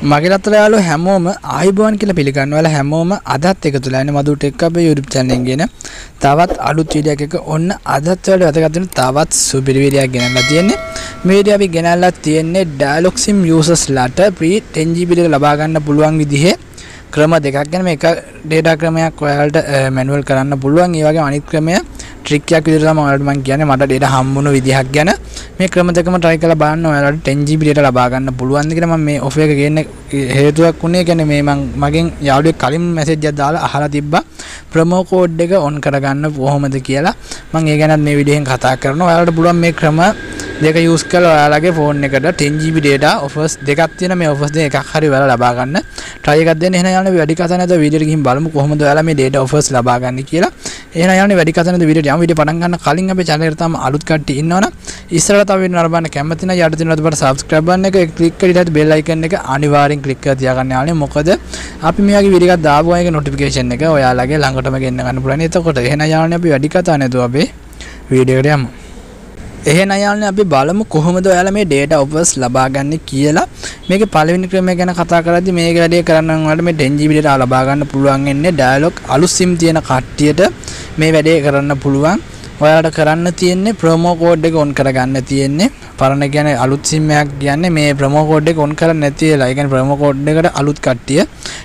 මගේ රත්තල යාලු හැමෝම ආයිබෝන් කියලා පිළිගන්නවල හැමෝම අදත් එකතු වෙලා ඉන්නේ. මధు ටෙක් අපේ YouTube channel එකෙන් ගෙන තවත් අලුත් වීඩියෝ එකක ඔන්න අදත් වලට වැදගත් වෙන තවත් සුපිරි වීඩියෝ එකක් ගෙනල්ලා තියෙන්නේ. මේ වීඩියෝ අපි ගෙනල්ලා තියෙන්නේ dialog sim users ලාට. free 10GB එක ලබා ගන්න පුළුවන් විදිහේ ක්‍රම දෙකක් ගැන. මේක ඩේටා ක්‍රමයක් ඔයාලට මැනුවල් කරන්න පුළුවන්. ඒ වගේම අනිත් ක්‍රමය ට්‍රික් එකක් විදිහට තමයි ඔයාලට මම කියන්නේ. මට ඩේටා හම්බුණු විදිහක් ගැන. මේ ක්‍රම දෙකම try කරලා බලන්න ඔයාලට 10GB data ලබා ගන්න පුළුවන්ද කියලා මම මේ ඔෆර් එක ගේන්න හේතුවක් උනේ කියන්නේ මේ මම මගෙන් යාළුවෙක් කලින් මැසේජ් එකක් දාලා අහලා තිබ්බා. ප්‍රොමෝ කෝඩ් එක ඔන් කරගන්න කොහොමද කියලා. මම ඒ ගැනත් මේ වීඩියෝෙන් කතා කරනවා. ඔයාලට පුළුවන් මේ ක්‍රම දෙක යූස් කරලා ඔයාලගේ ෆෝන් එකට 10GB data offers දෙකක් තියෙන මේ offers දෙක එකක් හරි ඔයාලා ලබා ගන්න. Try එකක් දෙන්න. එහෙනම් යාළුවනේ වැඩි කතා නැතුව වීඩියෝ එක ගිහින් බලමු කොහොමද ඔයාලා මේ data offers ලබා ගන්න කියලා. එහෙනම් යාළුවනේ වැඩි කතා නැතුව වීඩියෝ යමු. වීඩියෝ පටන් ගන්න කලින් අපේ channel එකට තාම අලුත් කට්ටිය ඉන්නවනම් ඉස්සරහට තව වීඩියෝ නරඹන්න කැමති නම් යට තියෙන ඔතපට subscribe button එක ක්ලික් කරලා ඉතින් bell icon එක අනිවාර්යෙන් ක්ලික් කරලා තියාගන්න යාළුවනේ මොකද අපි මේ වගේ වීඩියෝ එකක් දාපු අයගේ notification එක ඔයාලගේ ළඟටම ගෙන්න ගන්න පුළුවන් එතකොට එහෙනම් යාළුවනේ අපි වැඩි කතා නැතුව අපේ වීඩියෝ එකට යමු එහෙනම් යාළුවනේ අපි බලමු කොහොමද ඔයාලා මේ data offers ලබා ගන්න කියලා. මේකේ පළවෙනි ක්‍රමය ගැන කතා කරද්දි මේක වැඩේ කරන්න ඔයාලට මේ 10GB data ලබා ගන්න පුළුවන් වෙන්නේ dialog අලුත් SIM තියෙන කට්ටියට මේ වැඩේ කරන්න පුළුවන්. ඔයාලට කරන්න තියෙන්නේ ප්‍රොමෝ කෝඩ් එක ඔන් කරගන්න තියෙන්නේ. පරණ කියන්නේ අලුත් SIM එකක් කියන්නේ මේ ප්‍රොමෝ කෝඩ් එක ඔන් කරන්නේ නැති වෙලා. ඒ කියන්නේ ප්‍රොමෝ කෝඩ් එකට අලුත් කට්ටිය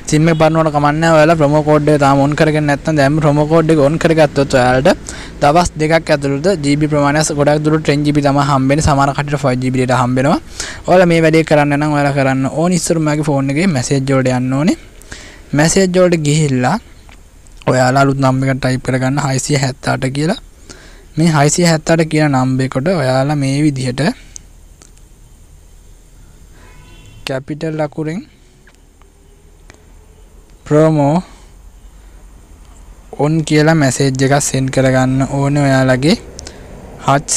SIM එක බලනකොට කමන්නේ ඔයාලා ප්‍රොමෝ කෝඩ් එක තාම ඔන් කරගෙන නැත්නම් දැන් ප්‍රොමෝ කෝඩ් එක ඔන් කරගත්තොත් ඔයාලට දවස් දෙකක් ඇතුළත GB ප්‍රමාණය ගොඩක් දුරට 10GB තමයි හම්බෙන්නේ. සමහර කටට 5GB data හම්බෙනවා. ඔයාලා මේ වැඩේ කරන්න නම් ඔයාලා කරන්න ඕනි ඉස්සර මගේ ෆෝන් එකේ මැසේජ් වලට යන්න ඕනේ. මැසේජ් වලට ගිහිල්ලා ඔයාලා අලුත් නම්බර් එකක් ටයිප් කරගන්න 678 කියලා. මේ 678 කියන නම්බර් එකට ඔයාලා මේ විදිහට කැපිටල් අකුරෙන් ප්‍රෝමෝ ඔන් කියලා මැසේජ් එකක් සෙන්ඩ් කරගන්න ඕනේ ඔයාලගේ හත්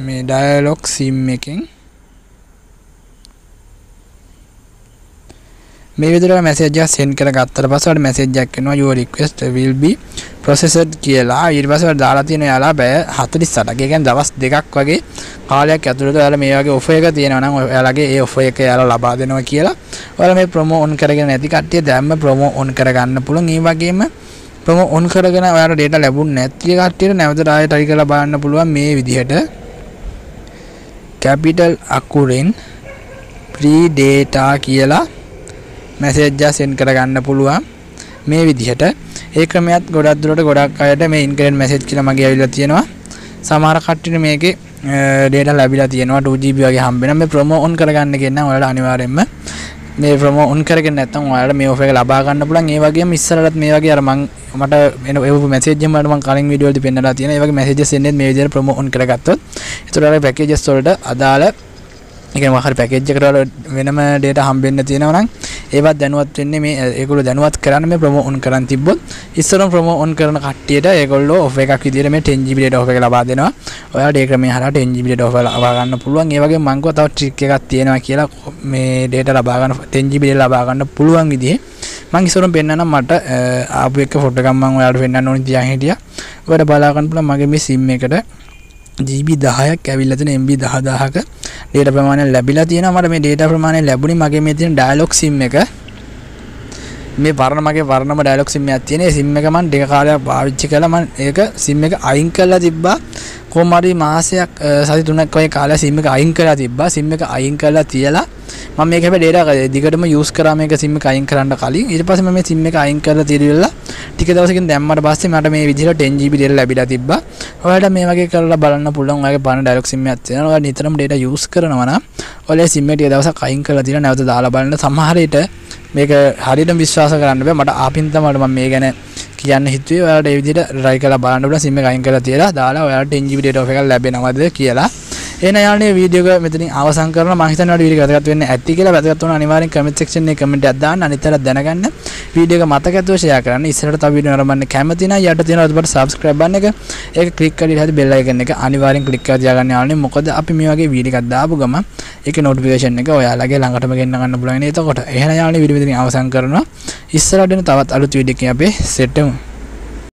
මේ ඩයලොග් සිම් එකෙන්. මේ විදිහට මැසේජ් එකක් සෙන්ඩ් කරගත්තට පස්සේ ඔයාලට මැසේජ් එකක් එනවා your request will be processed කියලා. ඊට පස්සේ ඔයාලා දාලා තියෙන ඔයාලා බය 48ක් ඒ කියන්නේ දවස් දෙකක් වගේ කාලයක් ඇතුළත ඔයාලා මේ වගේ ඔෆර් එක තියෙනවා නම් ඔයාලගේ ඒ ඔෆර් එක ඔයාලා ලබා දෙනවා කියලා ඔයාලා මේ ප්‍රොමෝ ඔන් කරගෙන නැති කට්ටිය දැම්ම ප්‍රොමෝ ඔන් කරගන්න පුළුවන්. ඒ වගේම ප්‍රොමෝ ඔන් කරගෙන ඔයාලට data ලැබුණ නැති කට්ටියට නැවත ආයෙ try කරලා බලන්න පුළුවන් මේ විදිහට. capital අකුරෙන් free data කියලා මැසේජ් එක send කරගන්න පුළුවන්. මේ විදිහට. ඒ ක්‍රමයක් ගොඩක් දුරට ගොඩක් අයට මේ ඉන්කරෙන්ට් මැසේජ් කියලා මගේ ඇවිල්ලා තියෙනවා. සමහර කට්ටියට මේකේ data ලැබිලා තියෙනවා. 2GB වගේ හම්බ වෙනවා මේ ප්‍රොමෝ ඔන් කරගන්න කියන ඔයාලා අනිවාර්යයෙන්ම මේ ප්‍රොමෝ ඔන් කරගෙන නැත්නම් ඔයාලට මේ ඔෆර් එක ලබා ගන්න පුළුවන්. ඒ වගේම ඉස්සරලත් මේ වගේ අර මං මට එන ඒ මැසේජ් එක මට මං කලින් වීඩියෝ වලදී පෙන්නලා තියෙනවා. ඒ වගේ මැසේජස් එන්නේ මේ විදිහට ප්‍රොමෝ ඔන් කරගත්තොත්. ඒතර ඔයාලා පැකේජස් වලට අදාළ ඒක මහරි පැකේජ් එකට වෙනම data හම්බෙන්න තියෙනවා නම් ඒවත් දැනුවත් වෙන්නේ මේ ඒගොල්ලෝ දැනුවත් කරන්න මේ ප්‍රොමෝ ඔන් කරන් තිබ්බොත් ඉස්සරම ප්‍රොමෝ ඔන් කරන කට්ටියට ඒගොල්ලෝ ඔෆ් එකක් විදිහට මේ 10GB data ඔෆ් එක ලබා දෙනවා. ඔයාලට ඒ ක්‍රමයේ හරහා 10GB data ඔෆ් ලබා ගන්න පුළුවන්. ඒ වගේම මම තව ට්‍රික් එකක් තියෙනවා කියලා මේ data ලබා ගන්න 10GB data ලබා ගන්න පුළුවන් විදිහේ මම ඉස්සරම පෙන්නනම් මට ආපු එක ෆොටෝ එකක් මම ඔයාලට පෙන්නන්න ඕනේ තියන් හිටියා. ඔයාලට බලා ගන්න පුළුවන් මගේ මේ SIM එකට GB 10ක් ඇවිල්ලා තියෙන MB 10000ක data ප්‍රමාණය ලැබිලා තියෙනවා. මට මේ data ප්‍රමාණය ලැබුණේ මගේ මේ තියෙන dialog sim එක. මේ පරණ මගේ පරණම dialog sim එකක් තියෙන. ඒ sim එක මම ටික කාලයක් පාවිච්චි කළා. මම ඒක sim එක අයින් කරලා තිබ්බා. කොහොම හරි මාසයක් සති තුනක් වගේ කාලයක් sim එක අයින් කරලා තිබ්බා. sim එක අයින් කරලා තියලා මම මේක හැබැයි data දිගටම use කරා මේක sim එක අයින් කරන්න කලින් ඊට පස්සේ මම මේ sim එක අයින් කරලා තියලා ටික දවසකින් දැම්මට පස්සේ මට මේ විදිහට 10GB data ලැබිලා තිබ්බා. ඔයාලට මේ වගේ කරලා බලන්න පුළුවන්. ඔයාගේ පරණ dialog sim එකක් තියෙනවා. ඔයාලා නිතරම data use කරනවා නම් ඔයාලා sim එක ටික දවසක් අයින් කරලා තියලා නැවත දාලා බලන්න සමහර විට මේක හරියටම විශ්වාස කරන්න බෑ. මට ආපින් තමයි මම මේ ගැන කියන්න හිතුවේ ඔයාලට ඒ විදිහට try කරලා බලන්න පුළුවන් sim එක අයින් කරලා තියලා දාලා ඔයාලට 10GB data off එකක් ලැබෙනවද කියලා. එහෙනම් යාළුවනේ වීඩියෝ එක මෙතනින් අවසන් කරනවා. මම හිතන්නේ ඔයාලට වීඩියෝ එක වැදගත් වෙන්නේ ඇති කියලා. වැදගත් වුණා අනිවාර්යෙන් කමෙන්ට් සෙක්ෂන් එකේ කමෙන්ට් එකක් දාන්න. අනිතරත් දැනගන්න. වීඩියෝ එක මතක ඇතුව ෂෙයා කරන්න. ඉස්සරහට තව වීඩියෝ නරඹන්න කැමති නම් යට තියෙන ඔතපට subscribe button එක. ඒක ක්ලික් කරලා හරි bell icon එක අනිවාර්යෙන් ක්ලික් කරලා තියාගන්න යාළුවනේ මොකද අපි මේ වගේ වීඩියෝ එකක් දාපු ගමන් ඒකේ notification එක ඔයාලගේ ළඟටම ගෙන්න ගන්න පුළුවන් නේ එතකොට එහෙනම් යාළුවනේ වීඩියෝ මෙතනින් අවසන් කරනවා. ඉස්සරහට එන තවත් අලුත් වීඩියෝ එකකින් අපි සෙට් වෙමු.